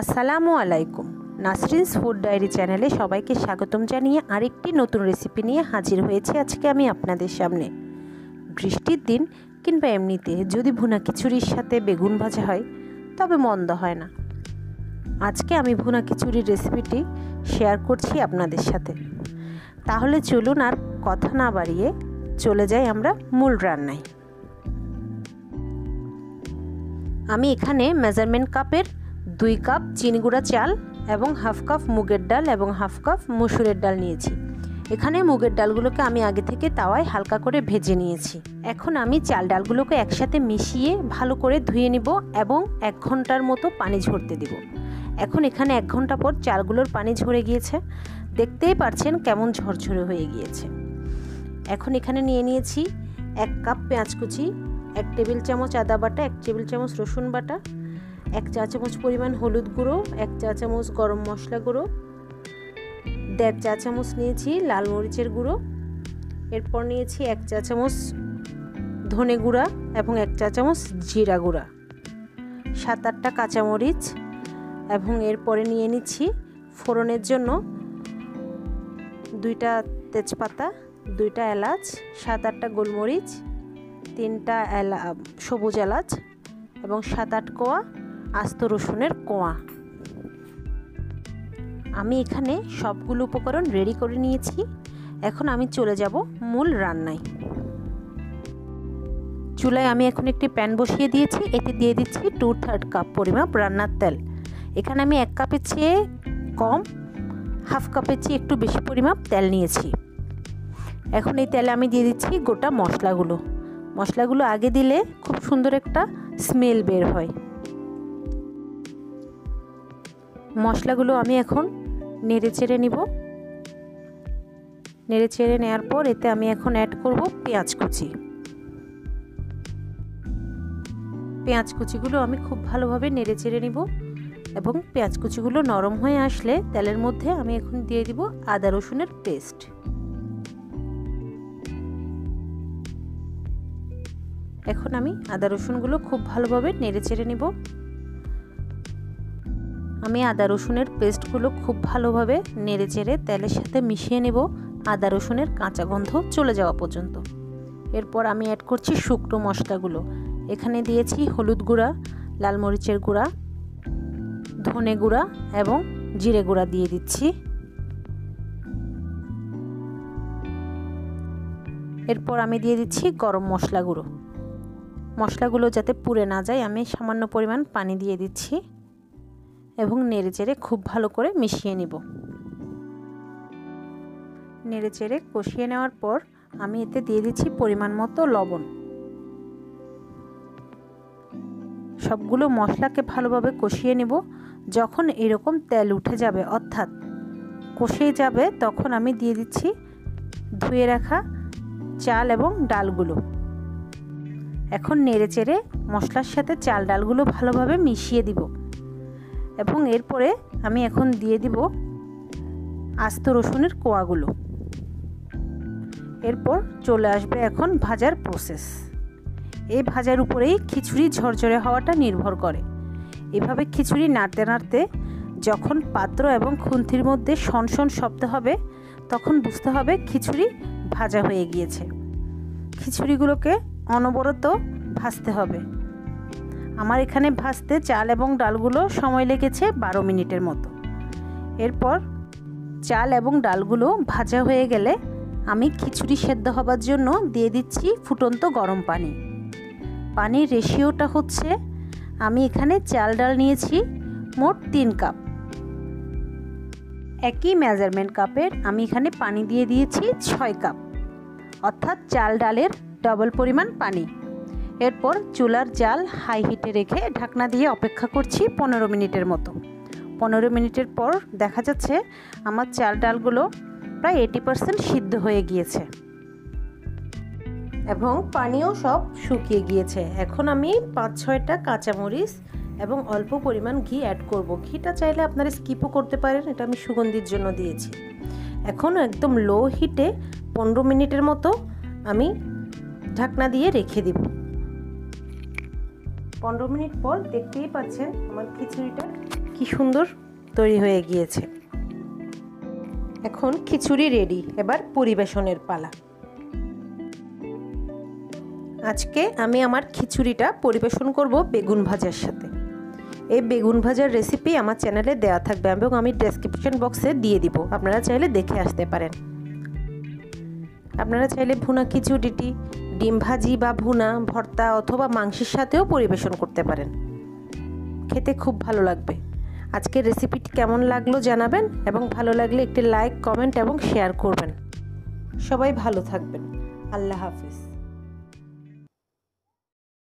আসসালামু আলাইকুম। নাসরিনস food diary চ্যানেলে সবাইকে স্বাগতম জানিয়ে আরেকটি নতুন রেসিপি নিয়ে হাজির হয়েছি আজকে আমি আপনাদের সামনে। বৃষ্টির দিন কিংবা এমনিতে যদি ভুনা খিচুড়ির সাথে বেগুন ভাজা হয়, তবে মন্দ হয় না। আজকে আমি ভুনা খিচুড়ির রেসিপিটি শেয়ার করছি আপনাদের সাথে। তাহলে চলুন আর কথা না বাড়িয়ে চলে যাই আমরা মূল রান্নায়। আমি এখানে মেজারমেন্ট কাপের দুই কাপ চিনি গুঁড়া চাল এবং হাফ কাপ মুগের ডাল এবং হাফ কাপ মুসুরের ডাল নিয়েছি। এখানে মুগের ডালগুলোকে আমি আগে থেকে তাওয়ায় হালকা করে ভেজে নিয়েছি। এখন আমি চাল ডালগুলোকে একসাথে মিশিয়ে ভালো করে ধুয়ে নিব এবং এক ঘণ্টার মতো পানি ঝরতে দিব। এখন এখানে এক ঘণ্টা পর চালগুলোর পানি ঝরে গিয়েছে। দেখতেই পারছেন কেমন ঝরঝরে হয়ে গিয়েছে। এখন এখানে নিয়ে নিয়েছি এক কাপ পেঁয়াজ কুচি এক টেবিল চামচ আদা বাটা, এক টেবিল চামচ রসুন বাটা, এক চা চামচ পরিমাণ হলুদ গুঁড়ো, এক চা চামচ গরম মশলা গুঁড়ো, দেড় চা চামচ নিয়েছি লাল মরিচের গুঁড়ো, এরপর নিয়েছি এক চা চামচ ধনে গুঁড়া এবং এক চা চামচ জিরা গুঁড়া। সাত আটটা কাঁচামরিচ এবং এরপরে নিয়ে নিচ্ছি ফোড়নের জন্য দুইটা তেজপাতা, দুইটা এলাচ, সাত আটটা গোলমরিচ তিনটা এলা, সবুজ এলাচ এবং সাত আট কোয়া আস্ত রসুনের কোয়া। আমি এখানে সবগুলো উপকরণ রেডি করে নিয়েছি। এখন আমি চলে যাব মূল রান্নায়। চুলায় আমি এখন একটি প্যান বসিয়ে দিয়েছি। এতে দিয়ে দিচ্ছি টু থার্ড কাপ পরিমাপ রান্নার তেল। এখানে আমি এক কাপের চেয়ে কম হাফ কাপের চেয়ে একটু বেশি পরিমাপ তেল নিয়েছি। এখন এই তেলে আমি দিয়ে দিচ্ছি গোটা মশলাগুলো। মশলাগুলো আগে দিলে খুব সুন্দর একটা স্মেল বের হয়। মশলাগুলো আমি এখন নেড়ে চেড়ে নিব। নেড়ে চেড়ে নেওয়ার পর এতে আমি এখন অ্যাড করব পেঁয়াজ কুচি। পেঁয়াজ কুচিগুলো আমি খুব ভালোভাবে নেড়ে চেড়ে নিব এবং পেঁয়াজ কুচিগুলো নরম হয়ে আসলে তেলের মধ্যে আমি এখন দিয়ে দিব আদা রসুনের পেস্ট এখন আমি আদা রসুনগুলো খুব ভালোভাবে নেড়ে চেড়ে নিব। আমি আদা রসুনের পেস্টগুলো খুব ভালোভাবে নেড়ে চেড়ে তেলের সাথে মিশিয়ে নেব। আদা রসুনের কাঁচা গন্ধ চলে যাওয়া পর্যন্ত। এরপর আমি অ্যাড করছি শুকনো মশলাগুলো। এখানে দিয়েছি হলুদ গুঁড়া, লাল মরিচের গুঁড়া, ধনে গুঁড়া এবং জিরে গুঁড়া দিয়ে দিচ্ছি। এরপর আমি দিয়ে দিচ্ছি গরম মশলা গুঁড়ো। মশলাগুলো যাতে পুড়ে না যায়, আমি সামান্য পরিমাণ পানি দিয়ে দিচ্ছি এবং নেড়ে চেড়ে খুব ভালো করে মিশিয়ে নিব। নেড়ে চেড়ে কষিয়ে নেওয়ার পর আমি এতে দিয়ে দিচ্ছি পরিমাণ মতো লবণ। সবগুলো মশলাকে ভালোভাবে কষিয়ে নেব, যখন এরকম তেল উঠে যাবে, অর্থাৎ কষিয়ে যাবে, তখন আমি দিয়ে দিচ্ছি ধুয়ে রাখা চাল এবং ডালগুলো। এখন নেড়ে চেড়ে মশলার সাথে চাল ডালগুলো ভালোভাবে মিশিয়ে দিব। এবং এরপরে আমি এখন দিয়ে দিব আস্ত রসুনের কোয়াগুলো। এরপর চলে আসবে এখন ভাজার প্রসেস এই ভাজার উপরেই খিচুড়ি ঝরঝরে হওয়াটা নির্ভর করে। এভাবে খিচুড়ি নাড়তে নাড়তে যখন পাত্র এবং খুন্তির মধ্যে শনশন শব্দ হবে, তখন বুঝতে হবে খিচুড়ি ভাজা হয়ে গিয়েছে। খিচুড়িগুলোকে অনবরত ভাজতে হবে। আমার এখানে ভাজতে চাল এবং ডালগুলো সময় লেগেছে বারো মিনিটের মতো। এরপর চাল এবং ডালগুলো ভাজা হয়ে গেলে আমি খিচুড়ি সেদ্ধ হবার জন্য দিয়ে দিচ্ছি ফুটন্ত গরম পানি। পানির রেশিওটা হচ্ছে, আমি এখানে চাল ডাল নিয়েছি মোট তিন কাপ। একই মেজারমেন্ট কাপের আমি এখানে পানি দিয়ে দিয়েছি ছয় কাপ। অর্থাৎ চাল ডালের ডবল পরিমাণ পানি। এরপর চুলার জাল হাই হিটে রেখে ঢাকনা দিয়ে অপেক্ষা করছি পনেরো মিনিটের মতো। পনেরো মিনিটের পর দেখা যাচ্ছে আমার চাল ডালগুলো প্রায় এইটি পারসেন্ট সিদ্ধ হয়ে গিয়েছে। এবং পানিও সব শুকিয়ে গিয়েছে। এখন আমি পাঁচ ছয়টা কাঁচামরিচ এবং অল্প পরিমাণ ঘি অ্যাড করব। ঘিটা চাইলে আপনারা স্কিপও করতে পারেন, এটা আমি সুগন্ধির জন্য দিয়েছি। এখন একদম লো হিটে পনেরো মিনিটের মতো আমি ঢাকনা দিয়ে রেখে দিব। পনেরো মিনিট পর দেখতেই পাচ্ছেন আমার খিচুড়িটা কি সুন্দর তৈরি হয়ে গিয়েছে। এখন খিচুড়ি রেডি, এবার পরিবেশনের পালা। আজকে আমি আমার খিচুড়িটা পরিবেশন করব বেগুন ভাজার সাথে। এই বেগুন ভাজার রেসিপি আমার চ্যানেলে দেওয়া থাকবে এবং আমি ডেসক্রিপশন বক্সে দিয়ে দিব। আপনারা চাইলে দেখে আসতে পারেন। আপনারা চাইলে ভুনা খিচুড়িটি ডিম ভাজি বা ভুনা, ভর্তা অথবা মাংসের সাথেও পরিবেশন করতে পারেন। খেতে খুব ভালো লাগবে। আজকের রেসিপিটি কেমন লাগল জানাবেন এবং ভালো লাগলে একটি লাইক, কমেন্ট এবং শেয়ার করবেন। সবাই ভালো থাকবেন। আল্লাহ হাফিজ।